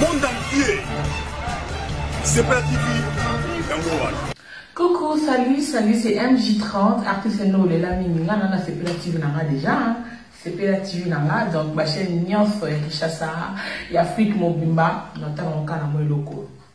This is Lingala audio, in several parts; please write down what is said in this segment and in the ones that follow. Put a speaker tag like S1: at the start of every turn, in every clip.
S1: monde entier sepela tv yango wana
S2: Coucou, salut, salut, c'est MJ30, artiste no le la mingi nga na sepela TV na nga déjà. Hein. Sepela TV na nga donc ba chaîne nyonso ya Kinshasa, ya Afrique mobimba, na tala mokana mo eloko.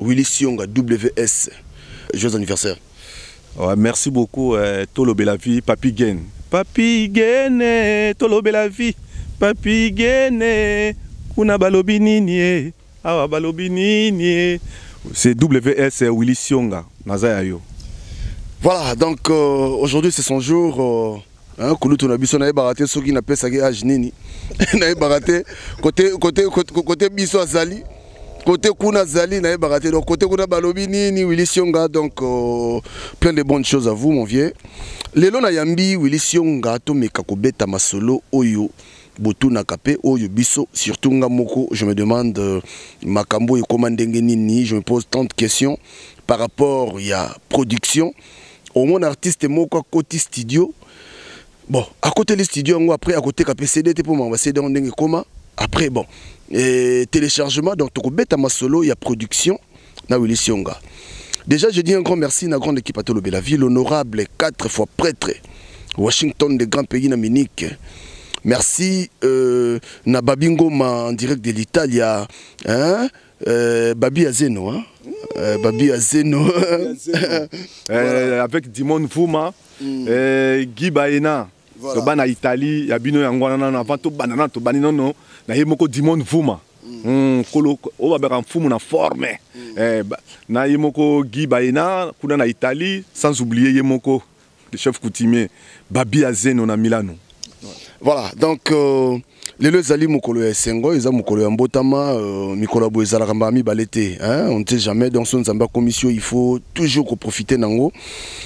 S3: Willy Sionga WS joyeux anniversaire.
S4: Ouais, merci beaucoup euh, tolobela vie Papi Gen. Papi Gen eh, tolobela vie Papi Gen eh, kuna balobi nini eh, awa balobi nini eh. C'est WS euh, Willy Sionga naza ya yo.
S3: Voilà, donc euh, aujourd'hui c'est son jour euh... Hein, kulutu na biso nayebaka te soki napesaki age nini nayebaka te kote, kote, kote, kote biso azali kote kuna azali nayebaka te donc kote kuna balobi nini willi sionga donc euh, plein de bonnes choses à vous mon vieux lelo nayambi willi sionga tomeka kobeta masolo oyo botunaka mpe oyo biso surtout nga moko je me demande euh, makambo oyo ekoma ndenge nini je me pose tant de questions par rapport ya production omona artiste moko akoti studio bon akoteli studio yango après akoteka mpe cd te mpo mama cd yango ndenge ekoma après bon e, téléchargement donc tokobeta masolo ya production na willi sionga déjà je dis un grand merci na grande équipe atolobela vie l'honorable 4 fois prêtre washington de grand pays na minique merci euh, na babingoma en direct de l'italia hein? Euh, Babi Azeno, hein? Euh, Babi Azeno.
S4: euh, avec Dimon Fuma, mm. euh, Guy Baena. Voilà. Toba na Italie, ya bino yango wana na avant tobanda na tobani nono na ye moko Dimon Fuma. Mm. Mm, kolo o babaka mfumu na forme. Mm. Eh, ba, na ye moko Guy Baena kuna na Italie sans oublier ye moko le chef coutumier babi ya zeno na milano
S3: voilà donc euh, lelo ezali mokolo ya esengo eza mokolo ya mbotama euh, mikolo ya boye ezalaka mbala mibale te on ne sait jamais donc so nzambe akomisi yo il faut toujours koprofite nango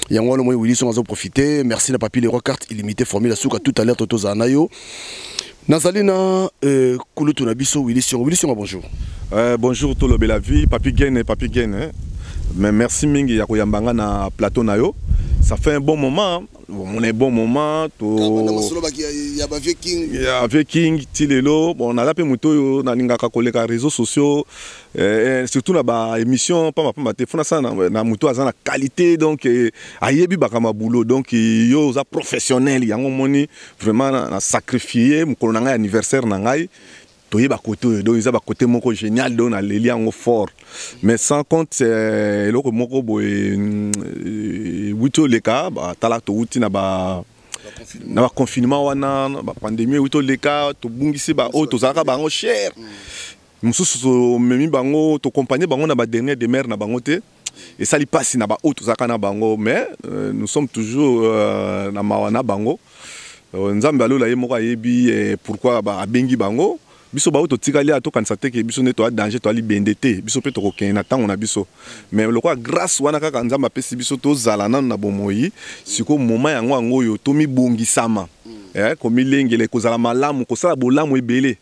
S3: yango wana omoni wilison azoprofite merci na papi leroy carte illimité formule ya suka tout à l'heure totozala na yo nazali na euh, kulutu na biso willi siongo willi siongo bonjour
S4: euh, bonjour tolobela vie papi gene papi gene hein. mais merci mingi ya koyamba nga na plateau na yo ça fait un bon moment on est bon moment to
S3: ya ba vieux king
S4: ya vieux king ti lelo bon naza pe moto oyo nalingaka koleka réseaux sociaux eh, eh, surtout na ba émission pamba pamba te fona sana na moto aza na qualité donc eh, ayebi bakama boulot donc yo oza professionnel yango moni vraiment na, na sacrifier mokolo na ngai anniversaire na ngai toyeba kote oyo donc eza bakote moko génial donc naleli yango fort mais sans compte euh, eloko moko boye euh, wuti oleka batala towuti na ba na baconfinement wana na bapandemie euti oleka tobungisi baoyo tozalaka bango cher mosusu tomemi bango tokompagne bango na badernier demeure na bango te esali mpasi na baoyo tozalaka na bango mais euh, nous sommes toujours euh, na mawa na bango euh, nzambe alola ye moko ayebi eh, pourkui abengi bango biso baoyo totikali ya tokanisa te ke biso nde toya danger toya libende te biso mpe tokokende na ntango na biso mais lokola grâce wana kaka nzambe apesi biso tozala nano na bomoi sikoyo moma yango yango oyo tomibongisama eh, komilengela ekozala malamu kosala bolamu ebele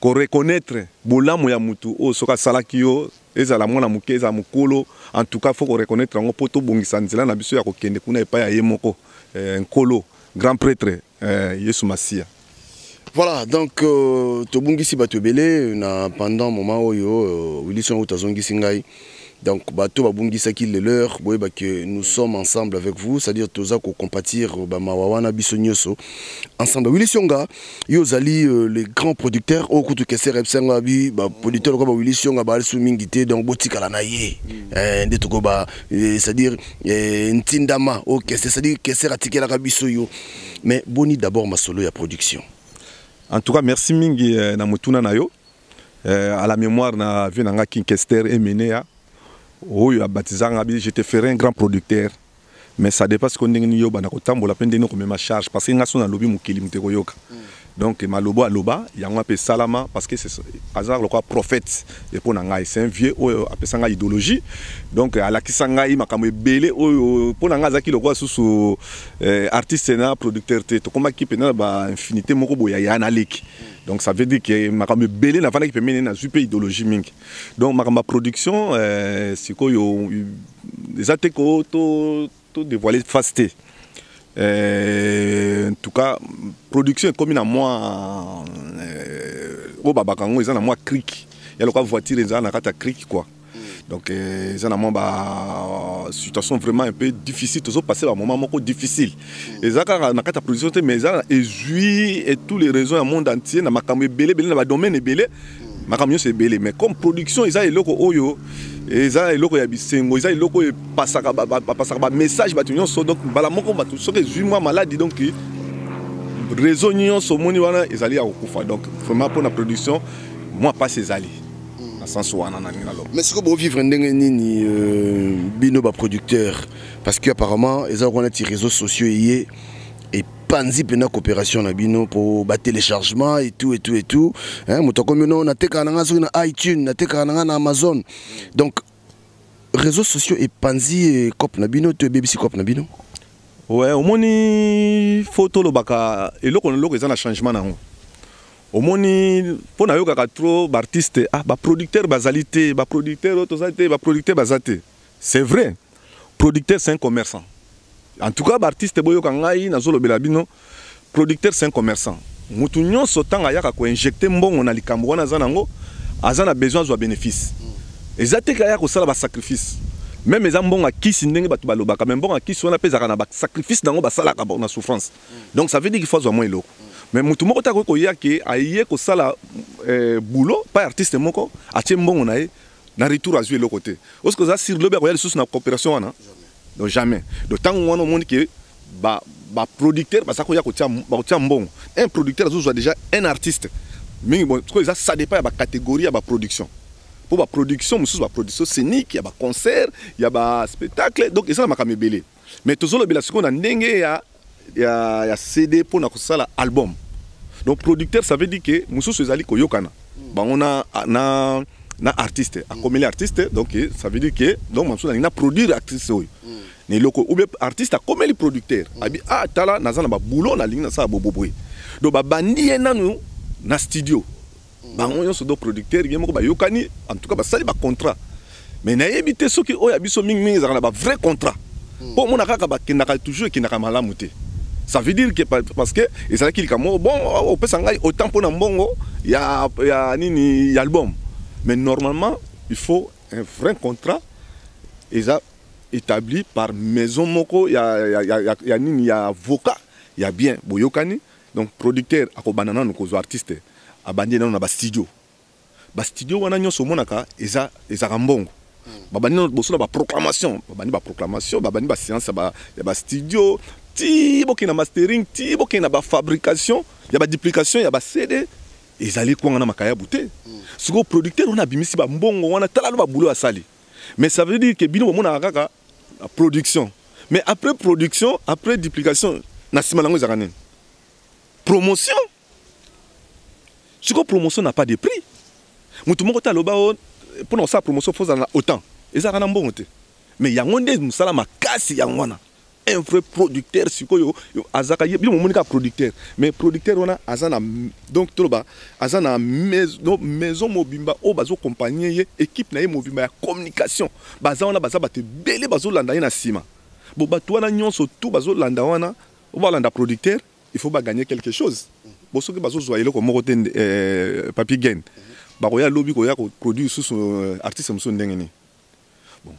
S4: ko reconnaitre bolamu ya mutu oyo soki asalaki yo ezala mwana moke ezala mokolo en tout cas faut ko reconnaitre yango mpo tobongisa nzela na biso ya kokende kuna epai ya ye moko eh, nkolo grand prêtre eh, yesu masiya
S3: Voilà, donc euh, tobungisi bato ebele na pendant moment oyo euh, Wilson Ruto azongisi ngai Donc bato babungisaki le leur boyeba que nous sommes ensemble avec vous c'est-à-dire toza ko compatir euh, ba mawa wana biso nyoso ensemble Willy Sionga yo ozali euh, le grand producteur au kutu kese repsenga bi ba producteur ko ba Willy Sionga ba alsu mingi te donc botikala na ye mm. eh nde toko ba eh, c'est-à-dire eh, ntindama au kese c'est-à-dire kese atikela ka biso yo mais boni d'abord masolo ya production
S4: en tout cas merci mingi eh, na mutuna na yo Euh, à la mémoire na vie na nga King Kester Emenea oyo abatiza nga bi j'étais ferré un grand producteur mais ça dépasse ko ndenge niyo bana kotambola pe ndenge komema charge parce que nga so na lobi mokili mute koyoka mm. donc malobo aloba yango ape salama parce que aza lokola prophète epo na ngai c'est un vieux oyo apesa ngai idéologie donc alakisa ngai makambo ebele oyo mpo na ngai azalaki lokola susu eh, artiste na producteur te tokomaki mpenza na ba infinité moko boye ya na leki mm. donc ça veut dire que makambo ebele nafandaki pembeni nazwi mpe idéologie mingi donc makambo ya production euh, sikoyo eza te ko todévoile face te euh, en tout cas production ekomi na mwa euh, oyo babaka yango eza na mwa crike ya loka voiture eza na kati ya crike quoi donc euh, eza na mwa ba euh, situation vraiment un peu difficile tozo passe bamoment moko difficile mm. eza kaka na kati ya production te mais eza na ezwi et tous les raisons ya monde entier na makambo ebele ebele na badomaine ebele mm. makambo nyonso ebele mais comme production eza eloko oyo eza eloko ya bisengo eza eloko oyo epasaka bamessage bato nyonso donc mbala moko bato soki ezwi mwa maladi donc réseau nyonso omoni wana ezali ya kokufa donc vraiment mpona production mwa mpasi ezali na sens wana nalingi naloba
S3: mais sikoyo bovivre ndenge nini euh, bino baproducteur parce que apparemment eza wana ti réseaux sociaux eye epanzi mpenza coopération na bino mpo batéléchargement etout etout etout moto akomi no natekaka na ngai soki na itunes natekaka na ngai na amazon donc réseaux sociaux epanzi euh, cope na bino to ebebisi cope na bino
S4: ouais omoni fo tolobaka eloko na eloko eza na changement na yango omoni mpo nayokaka trop baartiste ah, baproducteur bazali te baproducteur oyo toza te baproducteur baza te c'est vrai producteur c'est un commerçant en tout cas baartiste boyoka ngai nazolobela bino producteur c'est un commerçant motu nyonso ntango ayaka koinjecte mbongo na likambo wana aza nango aza na besoin azwa bénéfice eza te kaya kosala basacrifice meme eza mbongo ya kisi ndenge bato balobaka me mbongo ya kisi wana mpe ezalaka na basacrifice na yango basalaka na souffrance donc ça veut dire qu'il faut azwa mwa eloko mais motu moko te akoki koya ke aye kosala eh, boulot pa artiste moko atie mbongo na ye na retour azwi eloko te oske oza sur lobi akoya lisusu na coopération wana donc jamais donc ntango wana omoni ke baproducteur baza koya bakotia mbongo un producteur azozwa déjà un artiste mingi sikoyo eza ça dépend ya bacatégorie ya baproduction mpo baproduction mosusu baproduction scénique ya baconcert ya baspectacle donc eza na makambo ebele mais tozolobela sikoyo na ndenge ya, ya, ya cd mpo na kosala album donc producteur ça veut dire que mosusu ezali koyokana bango na, na, na artiste akomeli artiste donc ça veut dire que donc mosusu nalingi na produire artiste oyo na eloko ou bien artiste akomeli producteur abi ah tala naza na baboulot nalingi nasala boboboye donc babandi ye nanu na studio bango nyonso do producteur ye moko bayokani en tout cas basali ba contrat mais nayebi te soki oyo ya biso mingi mingi ezalaka na ba vrai contrat hmm. mpo omona kaka bakendaka toujours ekendaka malamu te ça veut dire que parce que ezalaki likambo moko bon opesa ngai autant mpo na mbongo ya, ya nini ya album mais normalement il faut un vrai contrat eza établi par maison moko ya, ya, ya, ya, ya nini ya avocat ya bien boyokani donc producteur akobanda nanu kozwa artiste abandi nanu na ba studio ba studio wana nyonso omonaka eza ezaka mbongo babandi nanu liboso na ba proclamation babandi ba proclamation babandi ba séance ya ba studio ti bokende na mastering ti bokende na ba fabrication ya ba duplication ya ba cd ezali kwanga na makayabu te sikoyo producteur wana abimisi bambongo wana tala no babulo asali mais ça veut dire que bino bomonaka kaka production mais après production après duplication na nsima nango ezalaka nini promotion sikoyo promotion n'a pas de prix moto moko te aloba o oh, mpo na kosala promotion fo ozala na autant ezalaka na mbongo te mais yango nde mosala makasi yango wana un vrai producteur sikoyo azaka ye bino momoni kaka producteur mais producteur wana aza na donc toloba aza na maison, maison mobimba oyo bazokompagne ye équipe na ye mobimba ya communication baza wana baza bato ebele bazolanda ye na nsima bo bato wana nyonso tu bazolanda wana balanda producteur il faut baganye quelque chose bo soki bazozwa eloko moko te eh, papi gen bakoya lobi koya koproduit lisusu eh, artiste mosusu ndenge nini bon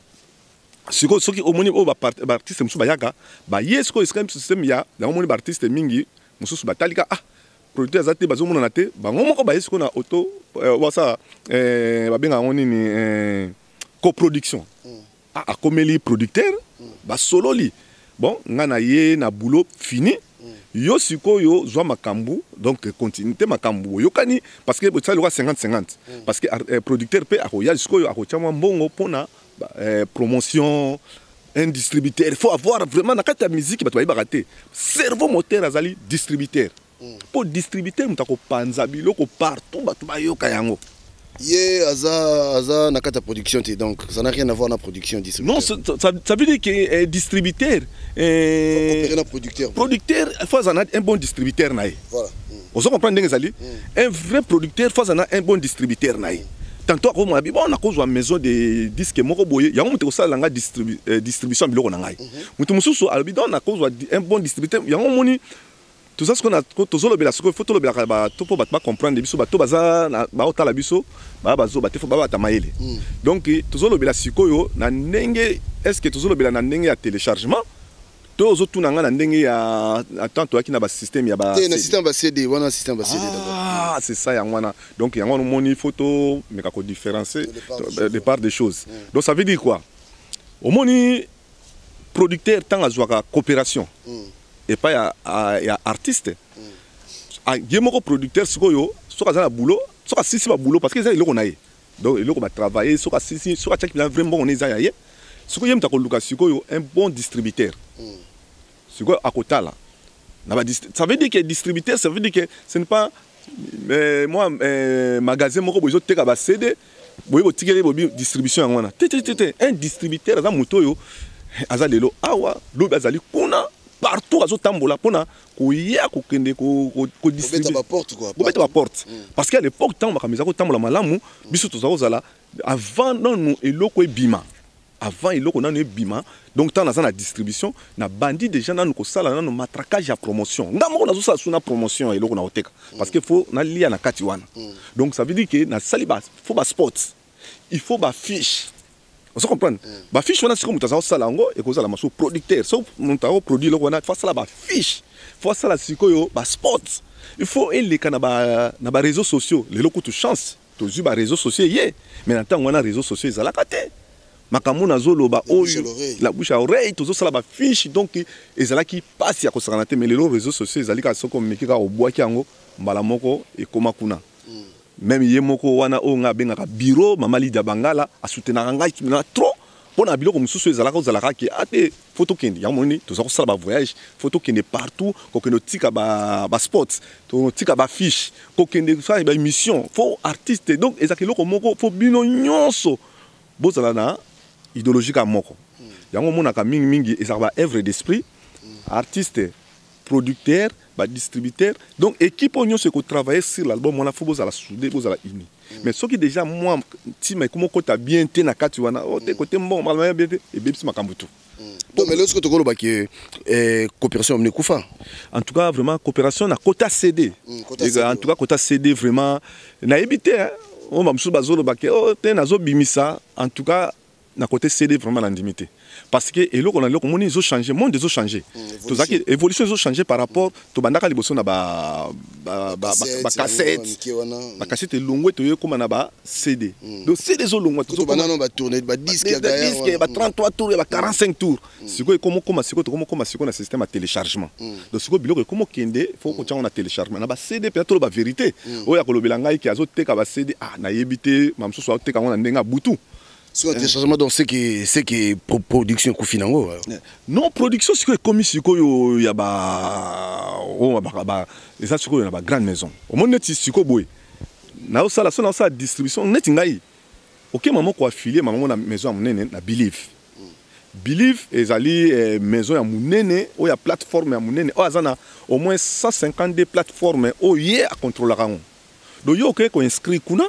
S4: sikoyo soki omoni oyo baartiste mosusu bayaka baye sikoyo esika mosusu systeme ya yango omoni baartiste mingi mosusu batalika ah producteur aza te bazomonana te bango moko baye sikoyo na auto eh, wasa babenga yango nini coproduction mm. ah, akomeli producteur mm. basololi bon nga na ye na boulot fini mm. yo sikoyo zwa makambo donc continue te makambo boyokani parce que bosali loka 50 50 mm. parce que eh, producteur mpe akoya sikoyo akotya mwa mbongo mpona eh, promotion un distributeur il faut avoir vraiment na kati ya miziki bato bayebaka te cerveau moteur azali distributeur mm. po distributeur moto akopanza biloko partout bato bayoka yango
S3: ye aza aza na kati ya production te donc ça n'a rien à voir na production distributeur
S4: non ça, ça, ça veut dire que eh, distributeur
S3: eh, na producteur
S4: producteur faut azala na un bon distributeur na ye
S3: voilà
S4: mm. ozo comprendre ndenge ezali mm. un vrai producteur faut azala na un bon distributeur na ye mm. tantôt akomona bi bon nakozwa maison de disque moko boye yango moto ekosalela ngai distribu, eh, distribution ya biloko na ngai moto mm -hmm. mosusu alobi don nakozwa un bon distributeur yango omoni toza siko na tozolobela siko fo tolobelaka bato mpo bato bacomprendre biso bato baza baotala biso baa bazoba te fo babata mayele mm. donc tozolobela sikoyo na ndenge est ce que tozolobela na ndenge ya téléchargement to ozotuna ngai na ndenge ya temps toyaki na basystème ya
S3: basystème wana système bascd
S4: ah, c'est ça yango wana donc yango wana omoni faut tomeka kodifferencie de part des choses donc ça veut dire quoi omoni producteur ntango azwaka coopération mm. epai ya, ya artiste mm. ye moko producteur sikoyo soki aza na boulot soki asisi baboulot parce que eza eloko na ye donc eloko batravaille soki asisi soki atiaki mpenza vrai mbongo na eza ya ye sikoyo ye moto akoluka sikoyo un bon distributeur mm. sikoyo akotala na ba ça veut dire que distributeur ça veut dire que ce n'est pas euh, moi euh, magasin moko boye ezoteka ba cd boye botikeli bobi distribution yango wana te te te te un distributeur aza moto oyo aza lelo awa lobi azali kuna partout azotambola mpona koya kokende
S3: kodistribubeta
S4: baporte mm. parce que à l'époque ntango makambo eza kotambola malamu biso toza kozala avant nanu eloko ebima avant eloko nanu ebima donc ntango naza na distribution na bandi déjà nanu kosala nanu matraquage ya promotion nga moko nazosala suna promotion ya eloko na koteka mm. parce que fo nalia na kati wana mm. donc ça veut dire que nasali fo basports il faut bafiche ozo comprendre mm. bafiche wana sikoyo moto aza kosala yango ekozala masusu producteur so moto akoproduit eloko wana fo asala bafiche fo asala sikoyo basports il faut eleka na bareseau sociaux lelo kutu chance Tozui ba reseaux sociaux eye mais na ntango wana reseaux sociaux ezalaka te makambo oyo nazoloba oyo la bouche à oreille tozosala ba fiche donc ezalaki mpasi ya kosakana te mais lelo reseaux sociaux ezali kaka soki omeki kaka obwaki yango mbala moko ekoma kuna meme ye moko wana oyo ngai abengaka bureau mama lidia bangala asutenaka ngai na trop mpo na biloko mosusu ezalaka ozalaka ke ate ah, fo tokende yango monini toza kosala bavoyage fo tokende partout kokende otika basports totika bafiche kokende kosala baémission fo artiste donc ezalaka eloko moko fo bino nyonso bozala na idéologie kaka moko yango omonaka mingimingi ezalaka baœuvre d'esprit artiste producteur ba distributeur donc équipe oyo nyonso travailler sur l'album wana fo bozala soude bozala uni mm. mais soki déjà mwa ntima ekoma okota bien te na kati wana o oh, te kote mbongo makambo bien te ebebisi makambo tout
S3: mm. mais lorsque tu koloba que eh, coopération omni kufa
S4: en tout cas vraiment coopération na kota CD mm, en tout cas kota CD vraiment na ebité hein on va me souba zolo baké oh te na zo bimisa en tout cas na cote CD vraiment na ndimi te parce que eloko na eloko moni ezo changer monde ezo changer mm, tozaki évolution ezo changer par rapport mm. to bandaka liboso na ba ba ba ba cassette mm. ba cassette longwe to yekoma na ba CD mm. donc CD ezo longwa to bana na ba tourner ba disque ya ba disque ba 33 tours ya ba 45 tours mm. siko ekomo koma siko to komo koma siko na système ya téléchargement mm. donc siko biloko ekomo kende faut ko tanga na téléchargement na ba CD pe to ba vérité oya kolobela ngai ki azo teka ba CD ah na yebite mamsusu ateka ngona ndenga butu
S3: soki téléchargement donc ce que ce que production ekufi nango
S4: non production sikoyo ekomi sikoyo ya ba oyo ba eza sikoyo na ba grande maison omoni neti sikoyo boye naosala so naosala distribution neti ngai oke mama koafilie mamango na maison ya monene na believe believe ezali eh, maison ya monene oyo ya plateforme ya monene oyo aza na au moins 152 plateforme oyo ye akontrolaka yango donc yo oke ko inscrire kuna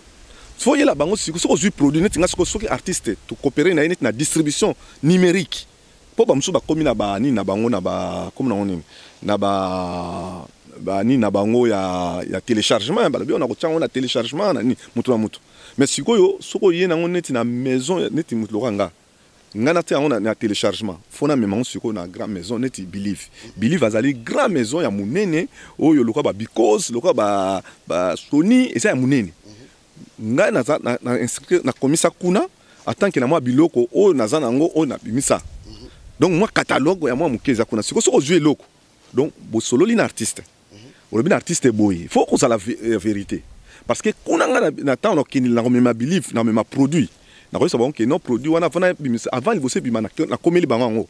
S4: faut yela bango siko soki ozwi produit neti nga siko soki artiste to coopérer na ye neti na distribution numérique mpo bamosusu bakomi na banini na bango na bakomi nango nini na ba banini na bango ya, ya téléchargement ya balobi ona kotya yango na téléchargement na nini moto na moto mais sikoyo soki oye nango neti na maison neti moto loka nga nga natia yango na, na téléchargement fo namema yango sikoyo na grand maison neti believe believe azali grand maison ya monene oyo lokola ba because lokola ba, ba sony eza ya monene ngai naza na, na, inscrit- nakomisa kuna atanke na mwa biloko oyo naza na yango oyo nabimisa donc mwa catalogue ya mwa moke eza kuna sikoyo soki ozwi eloko donc bosololi na artiste olobi na artiste boye faut kozala euh, vérité parce que kuna nga na temps na kindi na komema believe na komema produit na koyesa bango ke non produit wana avant bimisa avant liboso ebima na komeli bango yango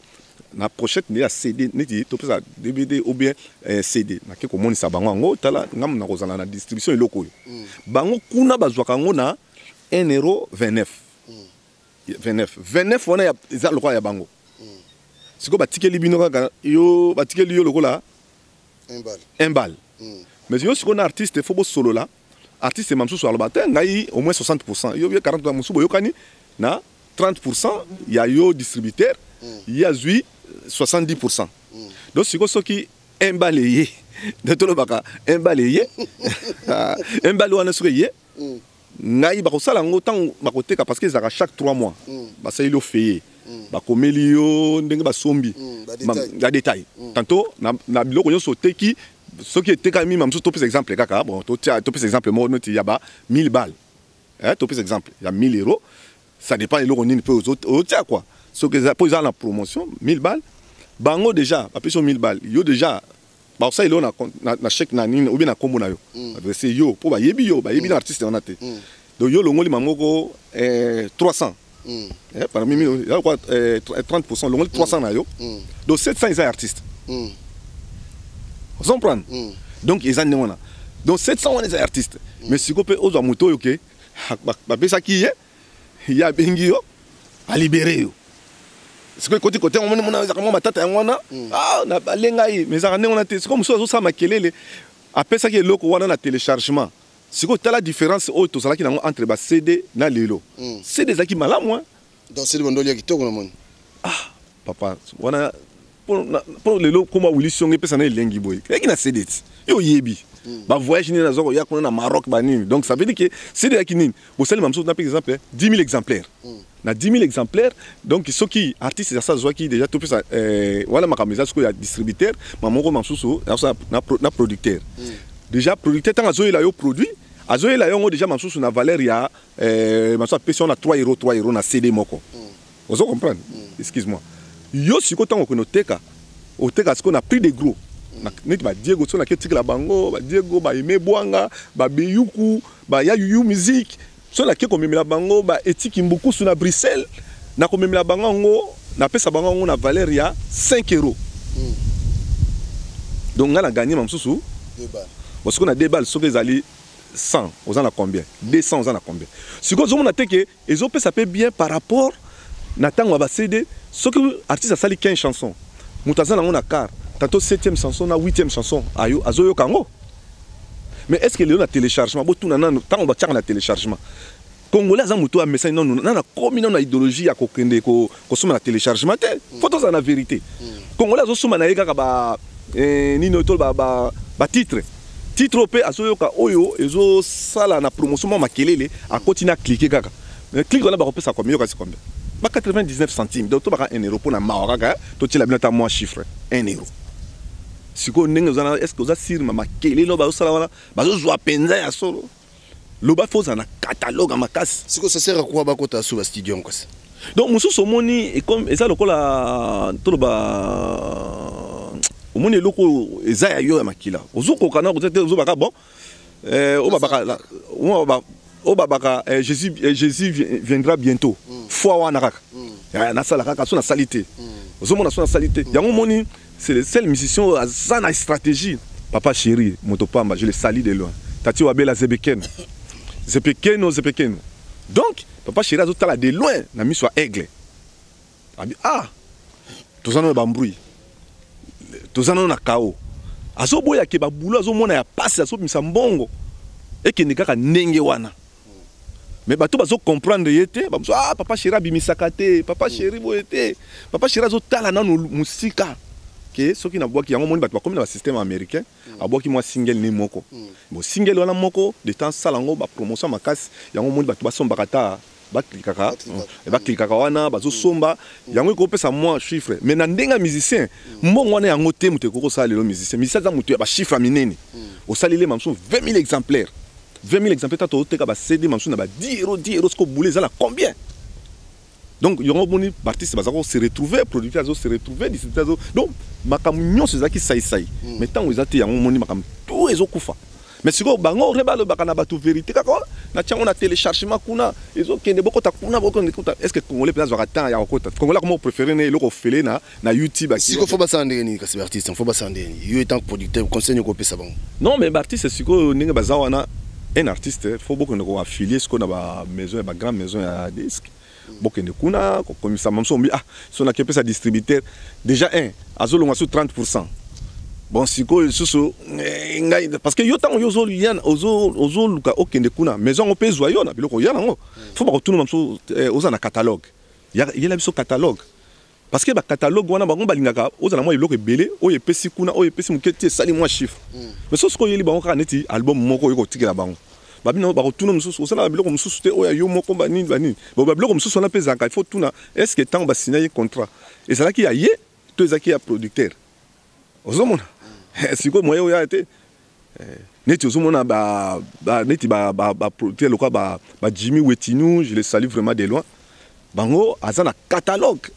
S4: na prochette nde ya cd neti topesa dvd ou bien eh, cd nake komonisa bango yango tala ngambo na kozala na distribution eloko oyo mm. bango kuna bazwaka yango na 1 euro 29 mm. 29 29 wana ya, eza lokola ya bango mm. sikoyo batikeli bino kaka yo batikeli yo lokola imbal mm. mais yo sikoyo na artiste fo bosolola artiste ma mosusu aloba te ngai au moins 60 pourcent yo 40 mosusu boyokani na 30 pourcent ya yo distributeur mm. ye azwi 70 pourcent mm. donc sikoyo soki imbal eye nde tolobaka imbal eye imbal wana soki eye mm. ngai bakosala yango ntango bakoteka parce que ezalaka chaque 3 mois mm. basaleli yo feye mm. bakomeli yo ndenge basombi mm, na detail mm. tanto na, na biloko nyonso oteki soki etekami ma mosusu topesa exemple kaka bon topesa exemple moko noti ya ba 1000 balle eh, topesa exemple ya 1000 euro ça dépend eloko nini mpe ozotia kua soki eza mpo eza na promotion 1000 balle bango déjà bapesi yo 1000 balle yo déjà bakosala eloko na, na, na chèque na nini obi na nkombo na yo mm. adresse yo mpo bayebi yo bayebi mm. na artiste wana te mm. donc yo olongoli mangoko eh, 300 mm. eh, parmi mille ya lokwa eh, 30 olongoli 300 mm. na yo mm. donc 700 eza ya artiste mm. ozo comprendre mm. donc eza ndenge wana donc 700 wana eza ya artiste mm. mais sikoyo mpe ozwa moto oyo ke okay, bapesaki ye ye abengi yo alibere yo sikoyo ekoti kote yango moni mona ezaka mwa matata yango wana mm. ah, na bale ngai mais ezaka ndenge wana te sikoyo mosusu azosala makelele apesaki eloko wana na téléchargement sikoyo tala différence oyo tozalaki nango entre ba cd na lelo mm. cd ezalaki malamu
S3: Donc c'est le monde qui kitoko na moni.
S4: Ah, papa, wana pour lelo koma wili songe pesa na elengi boye. Leki na sedeti. Yo yebi. Hmm. Ba voyage ni na zoko ya kuna na Maroc ba nini. Donc ça veut dire que c'est de kinini. Bo sali mamso na par exemple 10 000 exemplaires. Hmm. na 10 000 exemplaires donc soki artiste ya sa azwaki déjà topesa euh, wana makambo eza sikoyo ya distributeur ma moko ma mosusu na producteur hmm. déjà producteur ntango azoyela yo produit azoyela yo yango déjà ma mosusu na valeur ya eh, maso apesi wana 3 euro 3 euro na cd moko mm. ozo comprendre mm. excuse moi yo sikoyo ntango okende oteka oteka sikoyo na prix de gros mm. neti badiego so nake etikela bango badiego baime bwanga babeyuku baya yuyu musique so nake komemela bango baetiki mbukusu na bruxelles nakomemela bango yango napesa bango yango na valeur ya 5 euro mm. donc ngai na gagne ma mosusu bosiko na debal soki ezali 100 oza na combien 200 oza na combien sikoyo ozomona te ke ezopesa mpe bien par rapport na ntango ya bacd soki artiste asali 15 chanson moto aza nango na car tanto 7e chanson na 8e chanson ayo azoyoka yango mais est ce que lelo na téléchargement botuna nano ntango batiaka na téléchargement Congolais aza moto ya message non na komi na idéologie ya kokende ko kosoma na téléchargement te. Mm. Faut tozala na vérité. Mm. Congolais azo soma na ye kaka ba eh, nino to ba ba, ba titre. Titre ope azoyoka oyo ezo sala na promotion ma makelele akoti na cliquer kaka. Eh, clique wana bakopesa combien yoka si combien? Ba 99 centimes. Donc to baka 1 euro pona mawa kaka eh. to tiela bino ta moins chiffre 1 euro. Siko ndenge ozana est-ce que oza sirma makelele bazosala wana bazozwa penza ya solo. loba fo ozala na catalogue ya makasi
S3: siko ça sert à quoi bakota sous ba studio nkose
S4: donc mosusu omoni eza lokola toloba omoni eloko oyo eza ya yo ya makila ozokoka na koza te ozobaka bon eh, obabaka obabaka eh, jésus eh, jésus viendra bientôt mm. foi wana kaka mm. nasala kaka so nasali te mm. ozomona so nasali te yango omoni C'est le seul musicien oyo aza na stratégie. Papa chéri, moto pamba, je le salue de loin. Tati Wabela Zebekeno. Zepekeno, Zepekeno. Donc, papa chéri azotala de loin na miso ya aigle. Abi, ah, toza na bambrouille. Toza na chaos. Azoboya ke ba boulot azomona ya pasi azobimisa mbongo. Ekende kaka ndenge wana. mais bato bazo comprendre ye te bamosu ah papa chéri abimisaka te papa mm. chéri boye te papa chéri azotala nano mosika ke soki nabwaki yango moni bato bakomi na basystème américain mm. abwaki mwa single ne moko mm. bon single wana moko de temps sala yango bapromotion makasi yango moni bato basombaka ata baklikaka eh, baklikaka wana bazosomba yango ekopesa mwa chiffre mais na ndenge ya musicien mbongo wana yango te moto ekoki kosala lelo musicien musicien aza moto ya bachiffre ya minene osaleli ye mamosusu 20 000 exemplaires 20000 exemplaires tata oteka ba CD mamsu na ba 10 euros 10 euros ko boule ezala combien donc yango boni b'artiste baza ko se retrouver producteur azo se retrouver distributeur azo donc makambo nyonso ezalaki saisai mm. mais ntango eza te yango omoni makambo tout ezokufa mais sikoyo bango re balobaka na bato verité kaka oh, natya yango na téléchargement kuna ezokende bokota kuna bokende kuta est ce que congolais mpenza azwaka temps ya kokota congolais akomoko préféré ne eloko ofele na na youtube
S3: siko fo basala ndenge nini kasi baartiste fo basala ndenge nini yo etant producteur conseil nini okopesa bango
S4: non mais baartiste sikoyo ndenge baza wana un artiste fo bokende koaffilie sikoyo na bamaison ya bagrande maison ya disque bokende kuna kokomisa mamso ombi ah so naki opesa distributeur déjà un azolonga so 30 pourcent bon sikoyo lisusu eh, ngai parce que yo ntango yo ozoluka okende kuna maison yango mpe ezwa yo na biloko oya nango fo bakotuna mamso eh, oza na catalogue yela biso catalogue Parce que ba catalogue wana bango balingaka ozala mwa eloko ebele oyo epesi kuna oyo epesi moke ti esali mwa chiffre mm. mais soki oyeli bango kaka neti album moko oyo kotikela bango babino bakotuna mosusu osalaka biloko mosusu te oyo yo moko banini banini bo babiloko mosusu wana mpe ezalaka ifo tuna est ce que ntango basina ye contrat ezalaki ya ye to ezalaki ya producteur ozomona mm. sikoyo moye oyo yaya te neti ozomona ba, ba, neti ba, ba, ba, te lokola ba, ba Jimmy Wetinu je le salue vraiment de loin bango aza na catalogue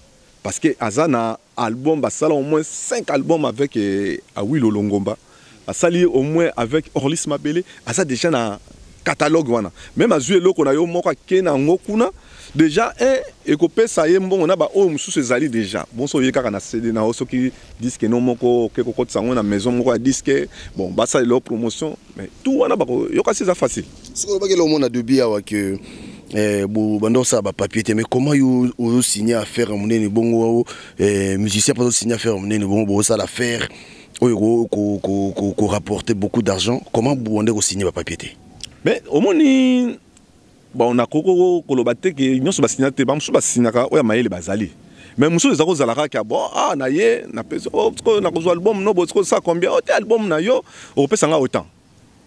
S4: parce que aza na album basala au moins 5 albums avec eh, Awilo Longomba asali au moins avec Orlis Mabele aza déjà na catalogue wana même azui eloko na yo moko ake na yango kuna Deja un ekopesa ye mbongo na ba oyo mosusu ezali deja bonso oye kaka na CD na yo soki disque no moko oke kokotisa yango na maison moko ya disque bon basalela yo promotion mais tout wana bakoyoka si eza facile.
S3: Soki olobaki eloko moko na dobi awa que eh, banda kosala bapapier te mais comment yo ozosigne affaire ya monene bongo wao eh, musicien mpo azosigne affaire ya monene bongo bokosala affaire oyo korapporte beaucoup d'argent comment bande kosigne bapapier te
S4: mais omoni Bon, nakoki koloba te ke nyonso basina te bamosusu basinaka oyo ya mayele bazali me mosusu eza kozala kaka bo ah, na ye napesi oh, sikoyo nakozwa album no bo sikoyo sa combien ote oh, album na yo okopesa nga autant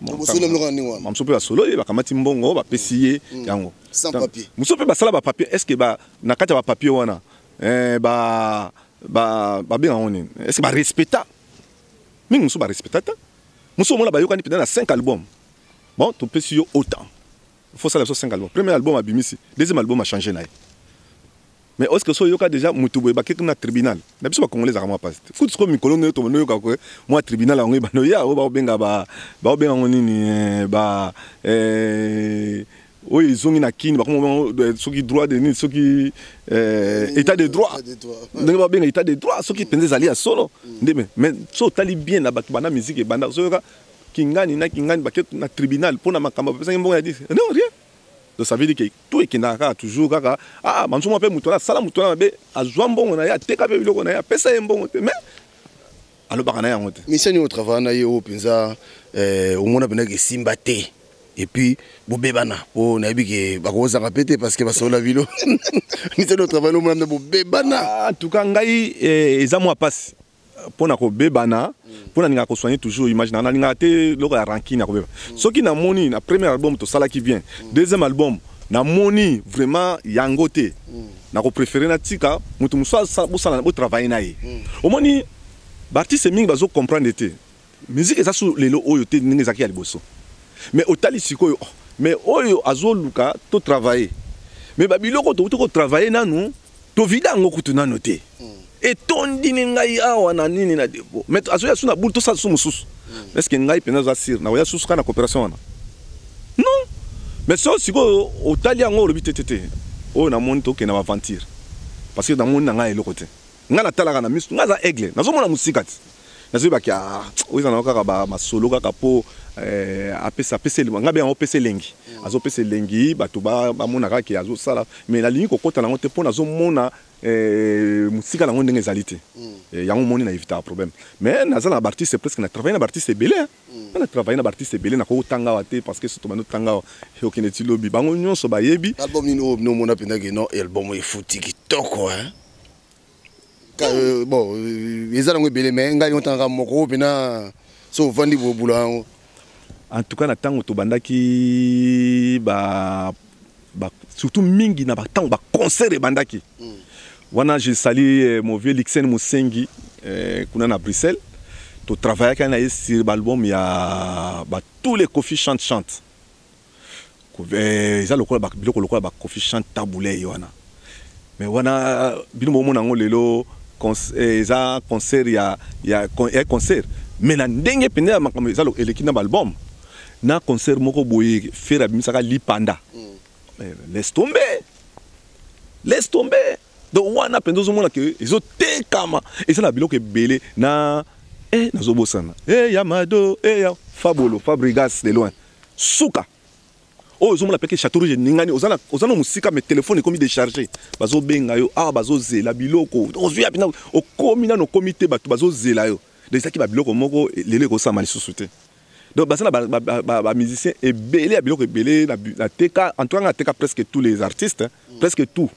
S4: bamosusu mpe basololi bakamati mbongo bapesi ye mm. yango mosusu mpe basala bapapier est ce que na kati ya bapapier wana eh, babenga yango nini est ce que barespecta mingi mosusu barespecta te mosusu omona bayokani mpenza na 5 album bon topesi yo autant faut sala biso 5 album premier album abimisi deuxième album achange na ye mais est-ce que so yoka déjà mutu boye bakeki na tribunal na biso bakongole ezaka mwa pasi te kutu sikoyo mikolo nde tobondo yoka ke mwa tribunal yango ebando ya oyo baobenga baobenga yango nini eh, ba eh, oyo ezongi na kini bakoma eh, soki droit de nini soki état de droit ndenge babenga état de droit soki mpenza ezali ya solo mm. nde mais so otali bien na bato banda miziki ebanda so yoka Kingani na Kingani bake na tribunal pona makambo bapesaki mbongo ya dise. Non rien. Donc ça veut dire que tout ekendaka kaka toujours kaka ah manzuma pe mutu wana asala mutu wana mabe azwa mbongo na ye ateka pe biloko na ye apesa ye mbongo te mais alobaka na ye yango te.
S3: Misani oyo travaya na ye oyo mpenza eh, omona mpenza ke esimba te epuis bobebana mpo nayebi ke bakozanga mpe te parceke basola bino misani oyo travaya na omona mpenza bobebana ah,
S4: en tout cas ngai eh, eza mwa mpasi mpo na kobebana mpo nalingaka kosoigne toujours image na nalingaka te eloko ya rankine ya kobeba soki namoni na premier album tosalaki bien deuxième album namoni vraiment yango te nakopréféré natika moto mosusu bosala botravaille na ye omoni baartiste mingi bazocomprendre te Musique eza sous lelo oyo te ndenge ezaki ya liboso. Mais otali sikoyo oh, mais oyo azoluka to travailler. Mais ba biloko to ko travailler nanu to vida yango kutu nanu te. Hmm. Etondi ni ngai awa na nini na debo. Mais azoya sous na boule to sa sous mususu. Hmm. Est-ce que ngai pena za sir na oya sous kana coopération wana? Non. Mais so sikoyo otali yango olobi te te te. Oyo na moni to kena aventure. Parce que na moni na ngai eloko te. nga na talaka na misu nga za aigle nazo mona musika ti nazo ba kia ah, oza na kaka ba masolo kaka po eh, apesa apesa elengi nga be yango pesa elengi mm. azo pesa elengi bato bamonaka ke azosala me nalingi kokɔta nango te mpo nazomona eh, mosika nango ndenge ezali te mm. eh, yango omoni na evitaka problème mais naza na baartiste presque na travaille na baartiste ebele Mm. Nga na travailler na ba artistes ebele na ko tanga wa te parce que surtout bano tanga wa okende ti lobi bango nyonso bayebi.
S3: Album nini oyo bino mona penda ke non album efuti kitoko hein. Euh, bon euh, eza nango ebele mais ngai otangaka moko oyo mpena so ovandi bobula yango
S4: en tout cas na ntango tobandaki ba ba, surtout mingi na batango ba concert ebandaki mm. wana je sali eh, mon vieux lixen mosengi eh, kuna na bruxelles totravaillaki na ye sur baalbum ya ba, tous les coffee chante chante eh, eza lokola biloko lokola bacoffee chante tabulei wana Mais wana bino bo mona ngo lelo eh, eza concert ya ya ya concert mais na ndenge pende ya makambo eza eleki na album na concert moko boye fera bimisaka lipanda mm. eh, laisse tomber laisse tomber donc wana mpenza ozomona ke ezotekama eza na biloko ebele na e eh, nazobosana e eh, ya mado e eh, ya fabolo fabrigas de loin suka oyo ozomona peke chateau rouge eningani oza na mosika mais telefone ekomi décharge bazobenga yo awa bazozela biloko ozwi yapi okomi nano okomi te bato bazozela yo donc ezalaki babiloko moko lelo ekosama lisusu te donc baza na bamusicien ebele ya biloko ebele na teka en tout cas nga na teka presque tous les artistes presque tout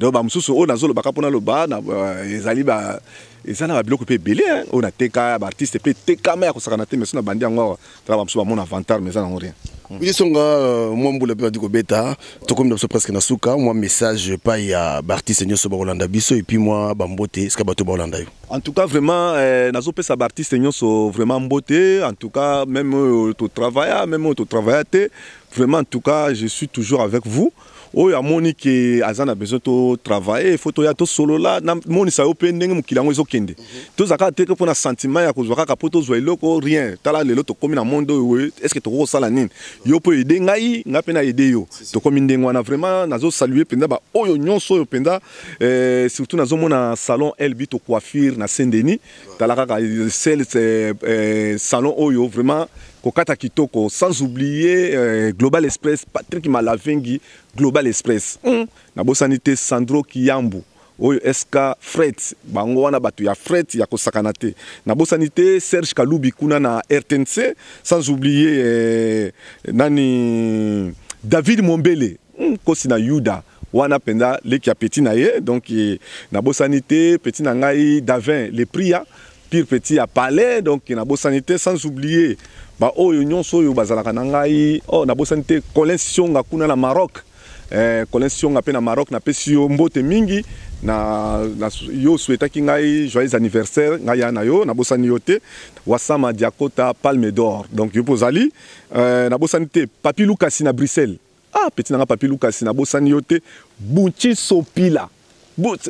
S4: donc bamosusu oyo nazolobaka mpo naloba euh, ezali ba eza na babiloko mpe ebele oyo nateka ya baartiste mpe etekama ya kosakana te meso na bandi yango awa tala bamosusu bamona avantar mais eza nango rien
S3: bisonga euh, mwa mbula mpe bandi kobeta tokomi na biso presque na suka mwa message epai ya baartiste nyonso bakolanda biso epuis mwa bambote esika bato bakolanda yo
S4: en tout cas vraiment eh, nazopesa baartiste nyonso vraiment mbote en tout cas meme oyo totravailla meme oyo totravailla te vraiment en tout cas je suis toujours avec vous oyo amoni ke aza na besoin to travailler faut toya tosolola namonisa yo mpe ndenge mokili yango ezokende mhm. tozala kaka te mpo na sentiment ya kozwa kaka mpo tozwa eloko rien tala lelo tokómi na monde oyo est ce que tokoki kosala nini yo mpo ede ngai ngai mpe na ede yo tokómi ndenge wana vraiment nazosalue mpenza baoyo nyonso oyo mpenza eh, surtout nazomona salon elbi to coiffure na saint denis tala kaka sel eh, eh, salon oyo vraiment kokata kitoko sans oublier euh, global express patrick malavengi global express mm. nabosani te sandro kiyambu oyo sk fret bango wana bato ya fret ya kosakana te nabosani te serge kalubi kuna na rtnc sans oublier eh, nani david mombele Hum, kosi na yuda wana penza leki ya petit na ye donc eh, nabosani te petit na ngai davin le pria pire petit ya palais donc nabosani te sans oublier baoyo nyonso oyo bazalaka na ngai oh, nabosani te colin sionga kuna na maroc eh, colin sionga mpe na maroc napesi yo mbote mingi na, na yo souhaitaki ngai joyeux anniversaire ngai ya na yo nabosani yo te wasama diakota palme d'or donc yo mpe ozali eh, nabosani te papi lukasi na bruxelles Ah, petit nanga papi Lucas, na bosani yo te. Bunchi Sopila. But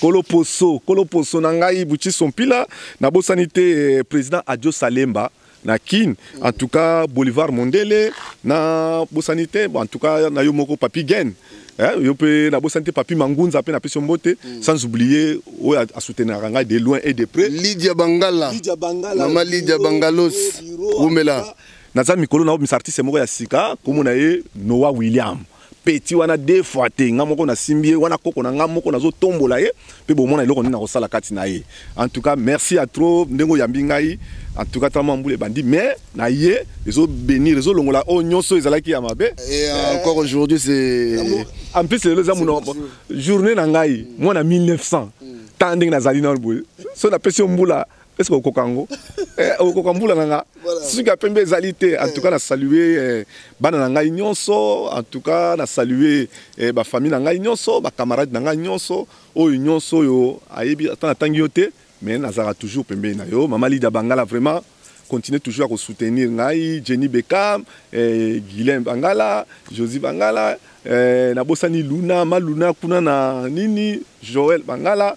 S4: Koloposo, Koloposo na ngai Buchi Sompila, na bosani te eh, président Adjo Salemba na Kin. En tout cas, Bolivar Mondele na bosani te, en tout cas na yo moko Papi Gen. Eh, yo pe na bosani te Papi Mangunza pe na pesi mbote, mm. sans oublier oyo a soutenir ngai de loin et de près.
S3: Lydia Bangala.
S4: Lydia Bangala.
S3: Maman Lydia Bangalos. Wumela.
S4: naza mikolo na obimisa artiste moko ya sika kombo na ye noa william peti wana de fois te nga moko nasimbi ye wana koko na nga moko nazotombola ye mpe bomona eloko nini nakosala kati na ye en tout cas merci à trop ndenge oyambi ngai en tout cas tama mbula ebandi mais na ye ezobénir ezolongola oyo nyonso ezalaki ya mabe
S3: et euh, encore aujourd'hui c'est
S4: en plus lelo eza mona journée na ngai mwana 1900 ntango ndenge nazali nano boye so napesi yo mbula eske okoka yango eh, okoka mbula na nga suki ya pembe ezali te en tout cas na salue eh, bana na ngai nyonso en tout cas na salue eh, bafamille na ngai nyonso bacamarade na ngai nyonso oyo nyonso oyo ayebi ata natangi yo te mais nazalaka toujours pembeni na yo mama lida bangala vraiment continue toujours ya kosoutenir ngai jenny becam eh, guilain bangala josi bangala eh, nabosani luna maluna kuna na nini joel bangala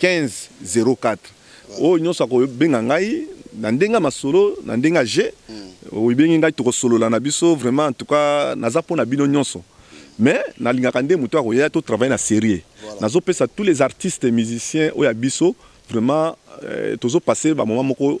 S4: 1504 oyo nyonso akobenga ngai na ndenge ya masolo na ndenge ya jeu hmm. obengi ngai tokosolola na biso vraiment en tout cas naza mpo na bino nyonso mais nalingaka nde moto akoya to travaille na serie voilà. nazopesa tous les artistes musiciens oyo ya biso vraiment eh, tozopasse bamoment moko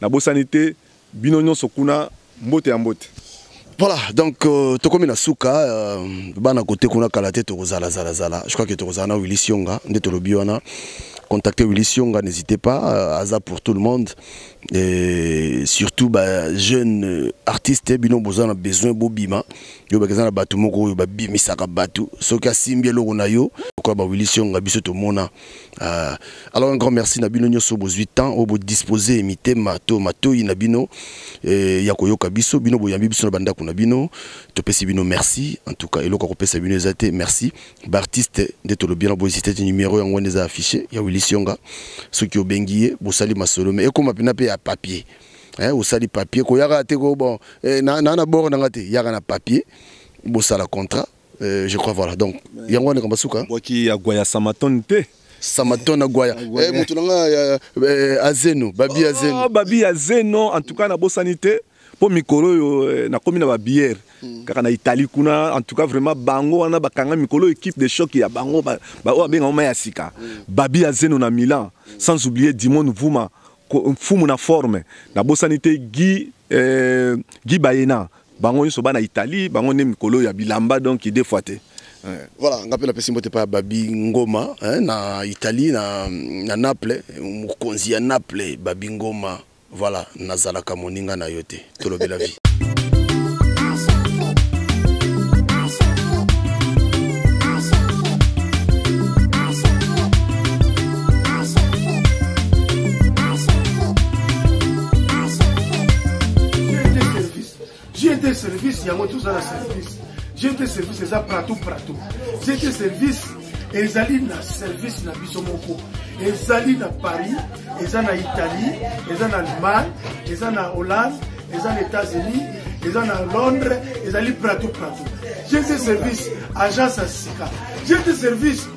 S4: Nabosani te bino nyonso kuna mbote ya mbote.
S3: Voilà, donc euh, tokomi na suka euh, bana kote kuna kala te tokozala zala zala. Je crois que tokozala na Willy Sionga nde tolobi wana. Contactez Willy Sionga, n'hésitez pas, euh, Aza pour tout le monde et surtout bah, jeune euh, artiste eh, bino boza na besoin bobima yo baza na bato moko oyo babimisaka bato soki asimbi eloko na yo lokola ba Willy Sionga biso tomona Euh, alors un grand merci na bino nyonso bozwi temps oyo bodispose mitema to matoyi na bino eh, ya koyoka biso bino boyambi biso na bandako na bino topesi bino merci en tout cas eloko ya kopesa bino eza te merci baartiste nde tolobi na boesite ti numero yango wana eza affiche ya willi sionga soki obengi ye bosali masolo me ekoma mpena mpe ya papier eh, osali papier koyaka te ko bon eh, na, na, na bord na nga te yaka na papier bosala contrat Euh, je crois voilà donc yango wana likambo suka
S4: bwaki ya gwaya samaton te
S3: samatona gwaya eh, moto na ngai eh, eh, azeno babi azeno
S4: ah, babi azeno en tout cas nabosani te mpo mikolo oyo eh, nakomi na babiere hmm. kaka na italie kuna en tout cas vraiment bango wana bakanga mikolo oyo équipe de choc ya bango baoyo abengaka mai ya sika hmm. babi ya zeno na milan hmm. sans oublier dimon vuma mfumu na forme nabosani te gi eh, gi bayena bango nyonso bana Italie bango nde mikolo ya bilamba donc deux fois te eh,
S3: voilà nga mpe napesi mbote epai ya babi ngoma hein, na italie na, na naples mokonzi ya naples babi ngoma voilà nazalaka moninga na yo te tolobela vie
S5: jete service yango toza na service jete service eza pratou pratou jete service ezali na service na biso moko ezali na paris eza na italie eza na allemagne eza na hollande eza na états-unis eza na londres ezali pratou pratou jete service agence ya sika jete service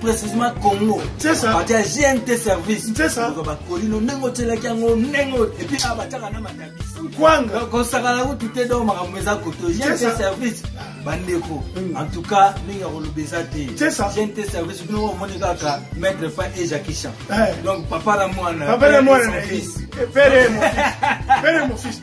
S6: précisément congo
S5: parti
S6: ya gnt service bakolino ndenge otyelaki yango ndenge epuis a batyaka na matabisi kosakana kutu te donc makambo eza koto gnt service bandeko mm. en tout cas ndenge ya koloba eza te gnt service bino omoni kaka maître fa e jakishan
S5: eh.
S6: donc papa na mwana
S5: papa na mwana na
S6: fils
S5: pere mon fils